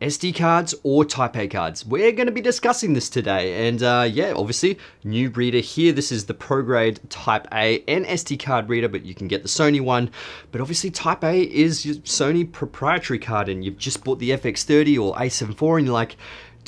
SD cards or Type A cards. We're going to be discussing this today. And uh, yeah, obviously, new reader here. This is the ProGrade Type A and SD card reader, but you can get the Sony one. But obviously, Type A is your Sony proprietary card, and you've just bought the FX30 or A7 IV, and you're like,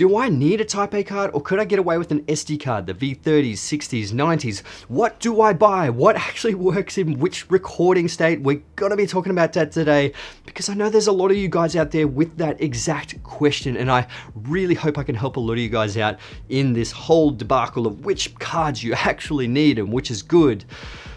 do I need a Type A card or could I get away with an SD card, the V30s, 60s, 90s? What do I buy? What actually works in which recording state? We're gonna be talking about that today because I know there's a lot of you guys out there with that exact question and I really hope I can help a lot of you guys out in this whole debacle of which cards you actually need and which is good.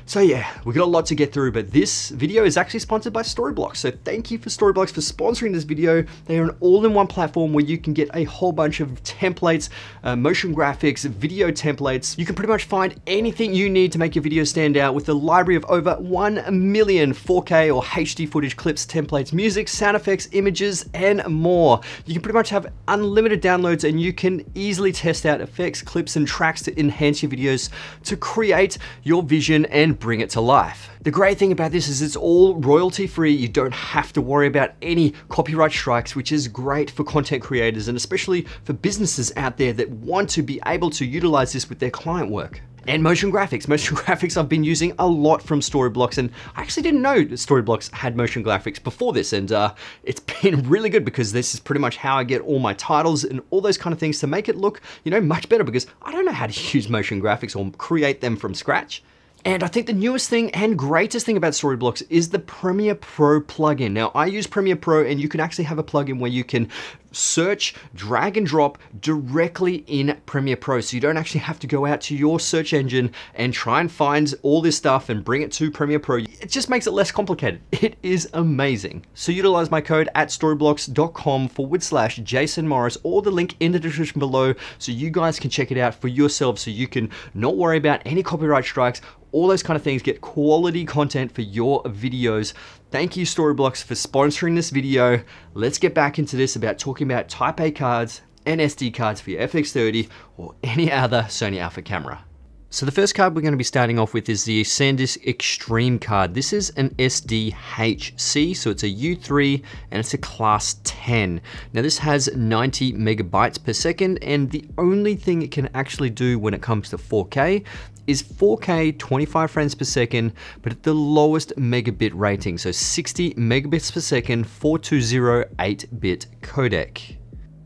So yeah, we got a lot to get through, but this video is actually sponsored by Storyblocks. So thank you for Storyblocks for sponsoring this video. They are an all-in-one platform where you can get a whole bunch of templates, uh, motion graphics, video templates. You can pretty much find anything you need to make your video stand out with a library of over 1 million 4K or HD footage clips, templates, music, sound effects, images, and more. You can pretty much have unlimited downloads and you can easily test out effects, clips, and tracks to enhance your videos to create your vision and bring it to life. The great thing about this is it's all royalty free. You don't have to worry about any copyright strikes, which is great for content creators and especially for businesses out there that want to be able to utilize this with their client work. And motion graphics. Motion graphics I've been using a lot from Storyblocks and I actually didn't know that Storyblocks had motion graphics before this and uh, it's been really good because this is pretty much how I get all my titles and all those kind of things to make it look, you know, much better because I don't know how to use motion graphics or create them from scratch. And I think the newest thing and greatest thing about Storyblocks is the Premiere Pro plugin. Now, I use Premiere Pro and you can actually have a plugin where you can search, drag and drop directly in Premiere Pro. So you don't actually have to go out to your search engine and try and find all this stuff and bring it to Premiere Pro. It just makes it less complicated. It is amazing. So utilize my code at storyblocks.com forward slash Jason Morris or the link in the description below so you guys can check it out for yourself so you can not worry about any copyright strikes all those kind of things, get quality content for your videos. Thank you Storyblocks for sponsoring this video. Let's get back into this about talking about Type A cards and SD cards for your FX30 or any other Sony Alpha camera. So the first card we're going to be starting off with is the SanDisk Extreme card. This is an SDHC, so it's a U3 and it's a class 10. Now this has 90 megabytes per second and the only thing it can actually do when it comes to 4K is 4K 25 frames per second, but at the lowest megabit rating, so 60 megabits per second, 420 8-bit codec.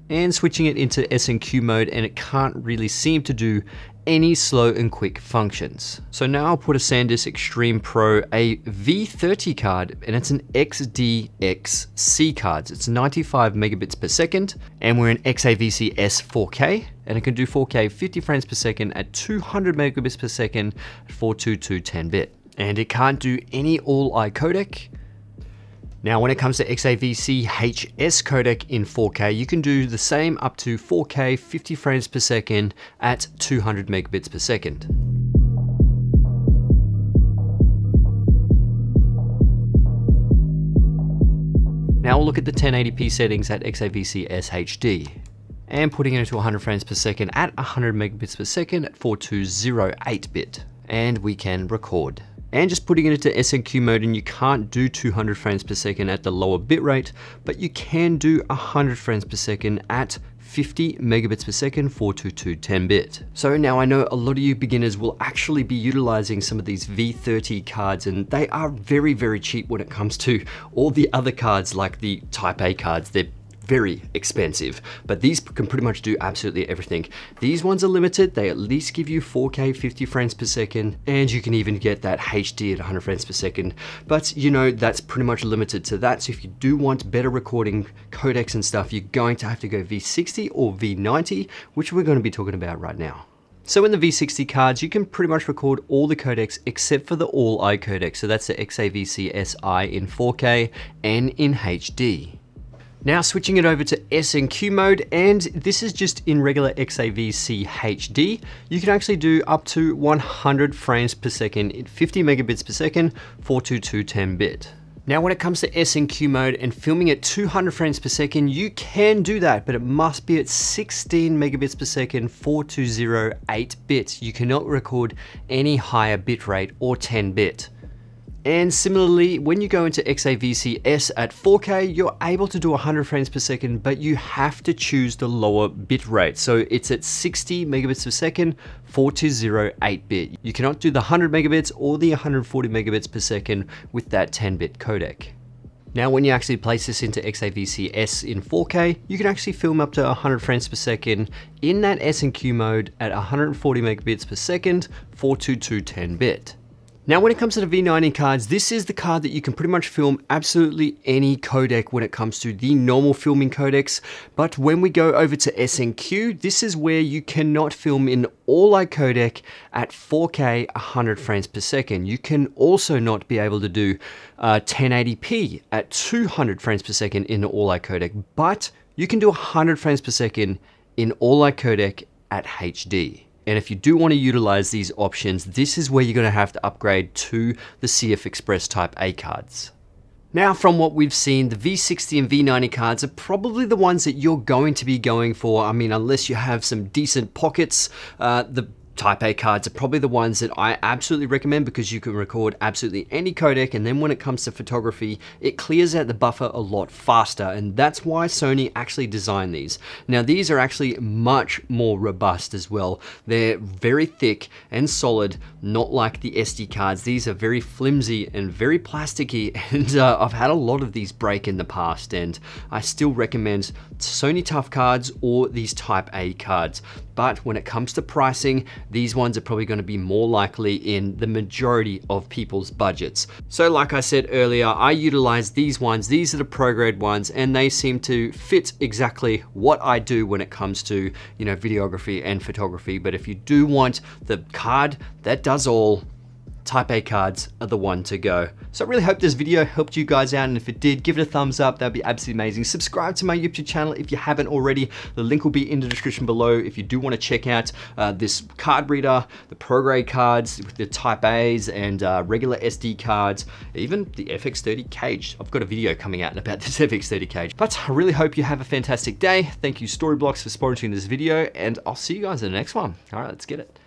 And switching it into S&Q mode and it can't really seem to do any slow and quick functions. So now I'll put a SanDisk Extreme Pro, a V30 card, and it's an SDXC card. It's 95 megabits per second, and we're in XAVC S 4K, and it can do 4K 50 frames per second at 200 megabits per second at 422 10-bit. And it can't do any all-I codec, now, when it comes to XAVC HS codec in 4K, you can do the same up to 4K 50 frames per second at 200 megabits per second. Now we'll look at the 1080p settings at XAVC SHD and putting it into 100 frames per second at 100 megabits per second at 4208 bit and we can record and just putting it into S&Q mode and you can't do 200 frames per second at the lower bitrate, but you can do 100 frames per second at 50 megabits per second 422 10-bit. So now I know a lot of you beginners will actually be utilizing some of these V30 cards and they are very, very cheap when it comes to all the other cards like the Type A cards. They're very expensive, but these can pretty much do absolutely everything. These ones are limited, they at least give you 4K 50 frames per second, and you can even get that HD at 100 frames per second, but you know, that's pretty much limited to that, so if you do want better recording codecs and stuff, you're going to have to go V60 or V90, which we're going to be talking about right now. So in the V60 cards, you can pretty much record all the codecs except for the All-I codec. So that's the XAVC SI in 4K and in HD. Now switching it over to S&Q mode, and this is just in regular XAVC HD. You can actually do up to 100 frames per second in 50 megabits per second, 422 10-bit. Now when it comes to S&Q mode and filming at 200 frames per second, you can do that, but it must be at 16 megabits per second, 420 8 bits. You cannot record any higher bitrate or 10 bit. And similarly, when you go into XAVC-S at 4K, you're able to do 100 frames per second, but you have to choose the lower bit rate. So it's at 60 megabits per second, 420 8-bit. You cannot do the 100 megabits or the 140 megabits per second with that 10-bit codec. Now, when you actually place this into XAVC-S in 4K, you can actually film up to 100 frames per second in that S&Q mode at 140 megabits per second, 422 10-bit. Now when it comes to the V90 cards, this is the card that you can pretty much film absolutely any codec when it comes to the normal filming codecs. But when we go over to S&Q, this is where you cannot film in ALL-I codec at 4K 100 frames per second. You can also not be able to do uh, 1080p at 200 frames per second in ALL-I codec, but you can do 100 frames per second in ALL-I codec at HD. And if you do want to utilize these options, this is where you're going to have to upgrade to the CF Express Type A cards. Now from what we've seen, the V60 and V90 cards are probably the ones that you're going to be going for. I mean, unless you have some decent pockets, uh, the Type A cards are probably the ones that I absolutely recommend because you can record absolutely any codec and then when it comes to photography, it clears out the buffer a lot faster and that's why Sony actually designed these. Now these are actually much more robust as well. They're very thick and solid, not like the SD cards. These are very flimsy and very plasticky and uh, I've had a lot of these break in the past and I still recommend Sony Tough cards or these Type A cards. But when it comes to pricing, these ones are probably going to be more likely in the majority of people's budgets. So like I said earlier, I utilize these ones. These are the pro grade ones and they seem to fit exactly what I do when it comes to, you know, videography and photography. But if you do want the card that does all, Type A cards are the one to go. So I really hope this video helped you guys out and if it did, give it a thumbs up, that'd be absolutely amazing. Subscribe to my YouTube channel if you haven't already. The link will be in the description below if you do want to check out uh, this card reader, the ProGrade cards with the Type A's and uh, regular SD cards, even the FX30 cage. I've got a video coming out about this FX30 cage. But I really hope you have a fantastic day. Thank you Storyblocks for sponsoring this video and I'll see you guys in the next one. All right, let's get it.